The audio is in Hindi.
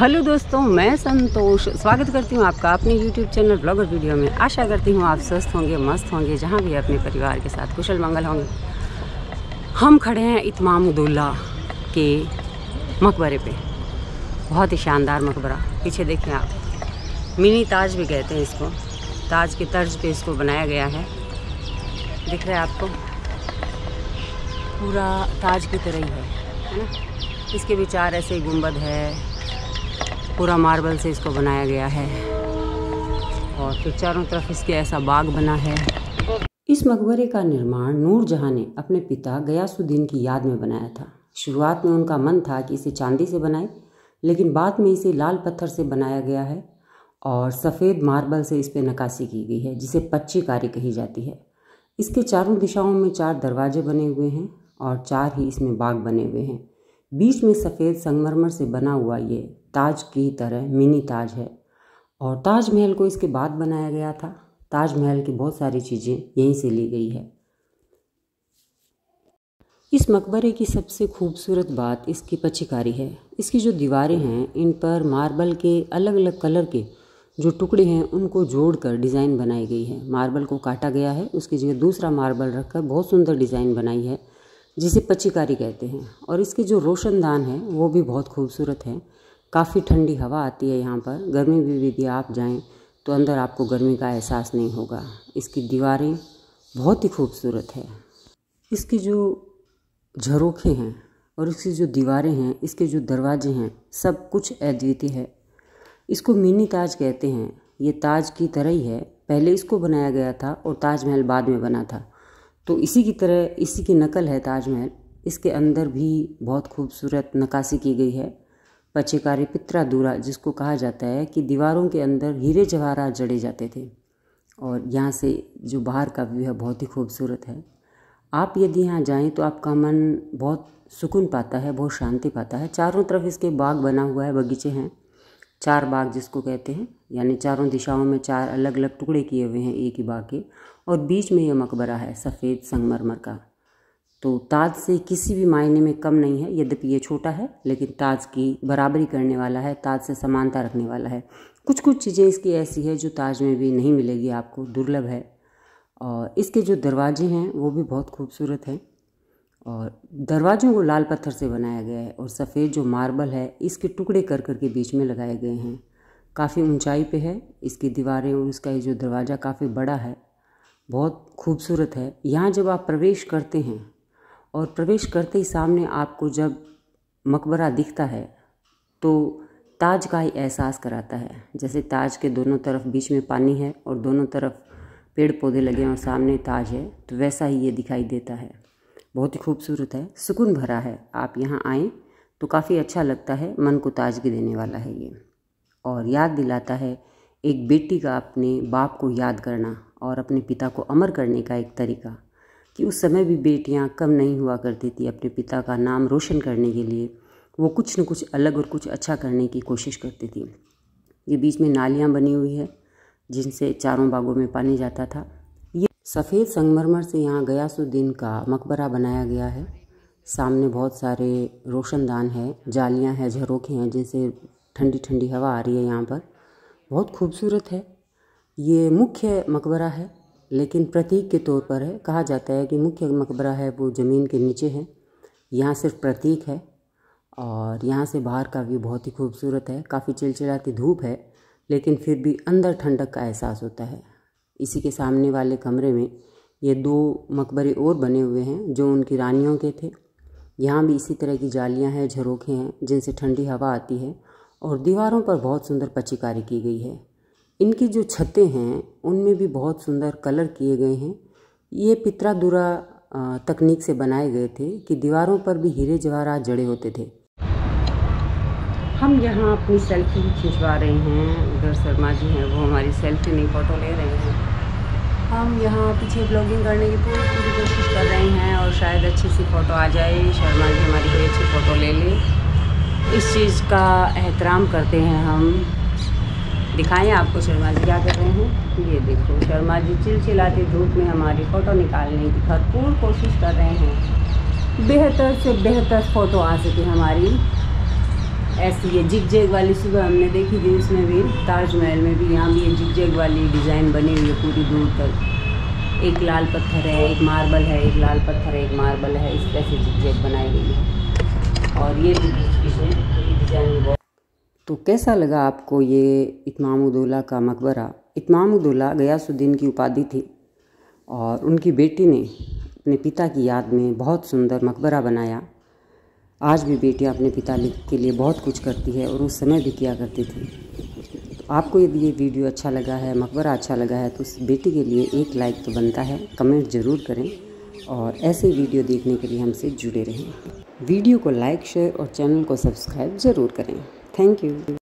हेलो दोस्तों, मैं संतोष। स्वागत करती हूँ आपका अपने यूट्यूब चैनल ब्लॉगर वीडियो में। आशा करती हूँ आप स्वस्थ होंगे, मस्त होंगे, जहाँ भी अपने परिवार के साथ कुशल मंगल होंगे। हम खड़े हैं इतमामुद्दौला के मकबरे पे। बहुत ही शानदार मकबरा। पीछे देखें आप। मिनी ताज भी कहते हैं इसको। ताज के तर्ज पे इसको बनाया गया है। दिख रहा है आपको? पूरा ताज की तरह ही है है ना? इसके भी चार ऐसे गुंबद है। पूरा मार्बल से इसको बनाया गया है। और फिर चारों तरफ़ इसके ऐसा बाग बना है। इस मकबरे का निर्माण नूर जहाँ ने अपने पिता गयासुद्दीन की याद में बनाया था। शुरुआत में उनका मन था कि इसे चांदी से बनाए, लेकिन बाद में इसे लाल पत्थर से बनाया गया है और सफ़ेद मार्बल से इस पर नकाशी की गई है, जिसे पच्ची कारी कही जाती है। इसके चारों दिशाओं में चार दरवाजे बने हुए हैं और चार ही इसमें बाग बने हुए हैं। बीच में सफ़ेद संगमरमर से बना हुआ ये ताज की तरह, मिनी ताज है। और ताजमहल को इसके बाद बनाया गया था। ताजमहल की बहुत सारी चीज़ें यहीं से ली गई है। इस मकबरे की सबसे खूबसूरत बात इसकी पचिकारी है। इसकी जो दीवारें हैं, इन पर मार्बल के अलग अलग कलर के जो टुकड़े हैं, उनको जोड़कर डिज़ाइन बनाई गई है। मार्बल को काटा गया है। उसकी जगह दूसरा मार्बल रखकर बहुत सुंदर डिज़ाइन बनाई है, जिसे पचिकारी कहते हैं। और इसके जो रोशनदान है, वो भी बहुत खूबसूरत है। काफ़ी ठंडी हवा आती है यहाँ पर। गर्मी भी यदि आप जाएँ तो अंदर आपको गर्मी का एहसास नहीं होगा। इसकी दीवारें बहुत ही खूबसूरत है। इसकी जो झरोखे हैं और इसकी जो दीवारें हैं, इसके जो दरवाजे हैं, सब कुछ अद्वितीय है। इसको मिनी ताज कहते हैं। ये ताज की तरह ही है। पहले इसको बनाया गया था और ताजमहल बाद में बना था। तो इसी की तरह, इसी की नकल है ताजमहल। इसके अंदर भी बहुत खूबसूरत नकाशी की गई है। पचेकारी पित्रा दूरा, जिसको कहा जाता है कि दीवारों के अंदर हीरे जवाहरात जड़े जाते थे। और यहाँ से जो बाहर का व्यू है, बहुत ही खूबसूरत है। आप यदि यहाँ जाएँ तो आपका मन बहुत सुकून पाता है, बहुत शांति पाता है। चारों तरफ़ इसके बाग बना हुआ है, बगीचे हैं। चार बाग जिसको कहते हैं, यानी चारों दिशाओं में चार अलग अलग टुकड़े किए हुए हैं, एक ही बाग के। और बीच में ये मकबरा है, सफ़ेद संगमरमर का। तो ताज से किसी भी मायने में कम नहीं है, यद्यपि ये छोटा है, लेकिन ताज की बराबरी करने वाला है, ताज से समानता रखने वाला है। कुछ कुछ चीज़ें इसकी ऐसी है जो ताज में भी नहीं मिलेगी, आपको दुर्लभ है। और इसके जो दरवाजे हैं, वो भी बहुत खूबसूरत हैं। और दरवाज़ों को लाल पत्थर से बनाया गया है, और सफ़ेद जो मार्बल है, इसके टुकड़े कर कर के बीच में लगाए गए हैं। काफ़ी ऊंचाई पे है, इसकी दीवारें और इसका ये जो दरवाज़ा काफ़ी बड़ा है, बहुत खूबसूरत है। यहाँ जब आप प्रवेश करते हैं और प्रवेश करते ही सामने आपको जब मकबरा दिखता है तो ताज का ही एहसास कराता है। जैसे ताज के दोनों तरफ़ बीच में पानी है और दोनों तरफ़ पेड़ पौधे लगे हैं और सामने ताज है तो वैसा ही ये दिखाई देता है। बहुत ही खूबसूरत है, सुकून भरा है। आप यहाँ आएँ तो काफ़ी अच्छा लगता है, मन को ताजगी देने वाला है ये। और याद दिलाता है, एक बेटी का अपने बाप को याद करना और अपने पिता को अमर करने का एक तरीका। कि उस समय भी बेटियाँ कम नहीं हुआ करती थी अपने पिता का नाम रोशन करने के लिए। वो कुछ न कुछ अलग और कुछ अच्छा करने की कोशिश करती थी। ये बीच में नालियाँ बनी हुई है, जिनसे चारों बागों में पानी जाता था। ये सफ़ेद संगमरमर से यहाँ गयासुद्दीन का मकबरा बनाया गया है। सामने बहुत सारे रोशनदान है, जालियाँ हैं, झरोखे हैं, जिनसे ठंडी ठंडी हवा आ रही है यहाँ पर। बहुत खूबसूरत है। ये मुख्य मकबरा है। लेकिन प्रतीक के तौर पर है कहा जाता है कि मुख्य मकबरा है, वो ज़मीन के नीचे है। यहाँ सिर्फ़ प्रतीक है और यहाँ से बाहर का व्यू बहुत ही खूबसूरत है। काफ़ी चिलचिलाती धूप है, लेकिन फिर भी अंदर ठंडक का एहसास होता है। इसी के सामने वाले कमरे में ये दो मकबरे और बने हुए हैं, जो उनकी रानियों के थे। यहाँ भी इसी तरह की जालियाँ हैं, झरोखे हैं, जिनसे ठंडी हवा आती है और दीवारों पर बहुत सुंदर पचिकारी की गई है। इनकी जो छतें हैं, उनमें भी बहुत सुंदर कलर किए गए हैं। ये पित्रादुरा तकनीक से बनाए गए थे कि दीवारों पर भी हीरे जवाहरात जड़े होते थे। हम यहाँ अपनी सेल्फी खिंचवा रहे हैं। उधर शर्मा जी हैं, वो हमारी सेल्फी नहीं, फ़ोटो ले रहे हैं। हम यहाँ पीछे ब्लॉगिंग करने की पूरी पूरी कोशिश कर रहे हैं और शायद अच्छी सी फ़ोटो आ जाए। शर्मा जी हमारी कोई अच्छी फ़ोटो ले लें। इस चीज़ का एहतराम करते हैं हम। दिखाएँ, आपको शर्मा जी क्या कर रहे हैं? ये देखो शर्मा जी चिलचिलाती धूप में हमारी फ़ोटो निकालने की भरपूर कोशिश कर रहे हैं। बेहतर से बेहतर फ़ोटो आ सके हमारी। ऐसी ये जिग जेग वाली सुबह हमने देखी थी, उसमें भी, ताजमहल में भी, यहाँ भी ये जिग जेग वाली डिज़ाइन बनी हुई है पूरी दूर तक। एक लाल पत्थर है, एक मार्बल है, एक लाल पत्थर है, एक मार्बल है, इस तरह से जिग जेग बनाई गई है। और ये भी डिज़ाइन तो कैसा लगा आपको ये इतमामुद्दौला का मकबरा? इतमामुद्दौला गयासुद्दीन की उपाधि थी और उनकी बेटी ने अपने पिता की याद में बहुत सुंदर मकबरा बनाया। आज भी बेटियाँ अपने पिता के लिए बहुत कुछ करती है और उस समय भी किया करती थी। तो आपको यदि ये वीडियो अच्छा लगा है, मकबरा अच्छा लगा है तो उस बेटी के लिए एक लाइक तो बनता है, कमेंट ज़रूर करें और ऐसे वीडियो देखने के लिए हमसे जुड़े रहें। वीडियो को लाइक, शेयर और चैनल को सब्सक्राइब ज़रूर करें। Thank you